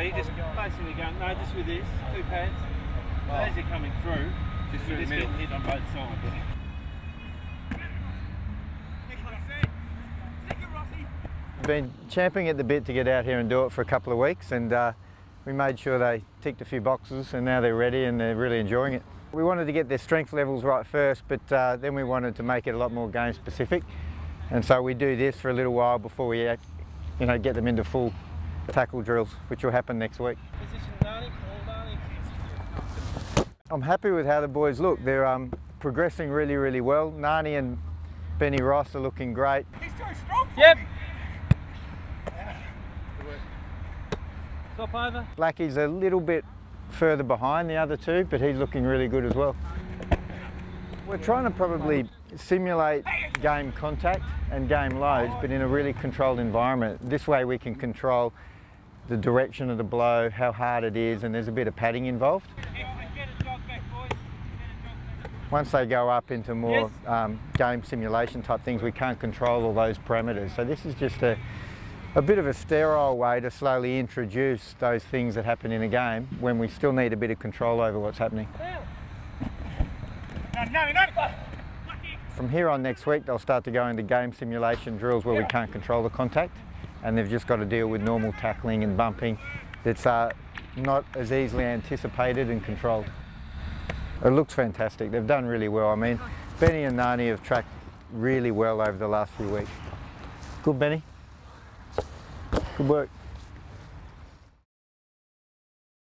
So you just basically go, no, just with this, two pads. Oh. As you're coming through, just, you're just getting hit on both sides. Been champing at the bit to get out here and do it for a couple of weeks and uh, we made sure they ticked a few boxes and now they're ready and they're really enjoying it. We wanted to get their strength levels right first but uh, then we wanted to make it a lot more game specific and so we do this for a little while before we you know, get them into full tackle drills which will happen next week. I'm happy with how the boys look. They're um, progressing really, really well. Nani and Benny Ross are looking great. He's too strong Yep. Me. Stop over. Blackie's a little bit further behind the other two, but he's looking really good as well. We're trying to probably simulate game contact and game loads, but in a really controlled environment. This way we can control the direction of the blow, how hard it is, and there's a bit of padding involved. Once they go up into more yes. um, game simulation type things, we can't control all those parameters. So this is just a, a bit of a sterile way to slowly introduce those things that happen in a game when we still need a bit of control over what's happening. From here on next week, they'll start to go into game simulation drills where we can't control the contact and they've just got to deal with normal tackling and bumping that's uh, not as easily anticipated and controlled. It looks fantastic. They've done really well. I mean, Benny and Nani have tracked really well over the last few weeks. Good, Benny. Good work.